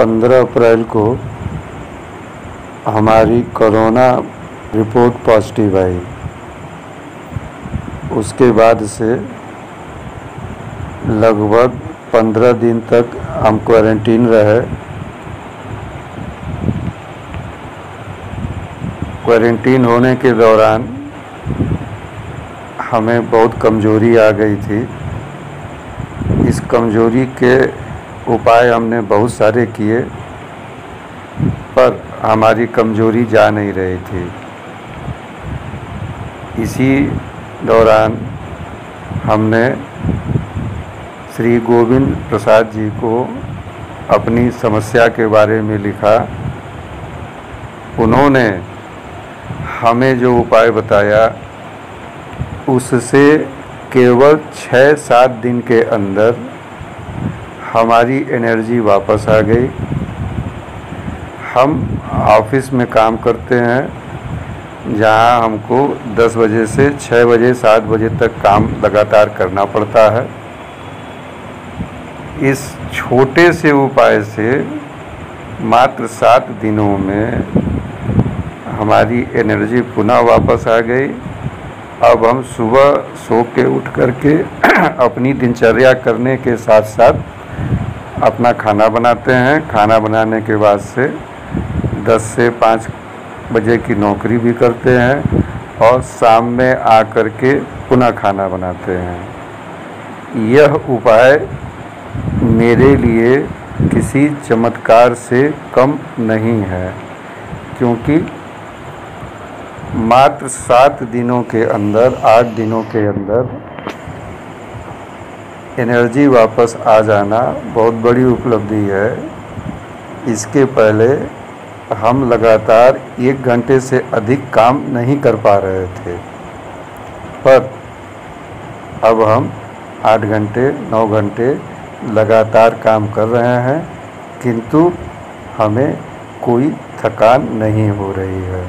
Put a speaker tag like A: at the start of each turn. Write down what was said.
A: पंद्रह अप्रैल को हमारी कोरोना रिपोर्ट पॉजिटिव आई। उसके बाद से लगभग पंद्रह दिन तक हम क्वारंटीन रहे। क्वारंटीन होने के दौरान हमें बहुत कमज़ोरी आ गई थी। इस कमज़ोरी के उपाय हमने बहुत सारे किए, पर हमारी कमज़ोरी जा नहीं रही थी। इसी दौरान हमने श्री गोविंद प्रसाद जी को अपनी समस्या के बारे में लिखा। उन्होंने हमें जो उपाय बताया, उससे केवल छः सात दिन के अंदर हमारी एनर्जी वापस आ गई। हम ऑफ़िस में काम करते हैं, जहाँ हमको 10 बजे से 6 बजे 7 बजे तक काम लगातार करना पड़ता है। इस छोटे से उपाय से मात्र सात दिनों में हमारी एनर्जी पुनः वापस आ गई। अब हम सुबह सो के उठ करके अपनी दिनचर्या करने के साथ साथ अपना खाना बनाते हैं। खाना बनाने के बाद से 10 से 5 बजे की नौकरी भी करते हैं और शाम में आ कर के पुनः खाना बनाते हैं। यह उपाय मेरे लिए किसी चमत्कार से कम नहीं है, क्योंकि मात्र सात दिनों के अंदर, आठ दिनों के अंदर एनर्जी वापस आ जाना बहुत बड़ी उपलब्धि है। इसके पहले हम लगातार एक घंटे से अधिक काम नहीं कर पा रहे थे। पर अब हम आठ घंटे, नौ घंटे लगातार काम कर रहे हैं, किंतु हमें कोई थकान नहीं हो रही है।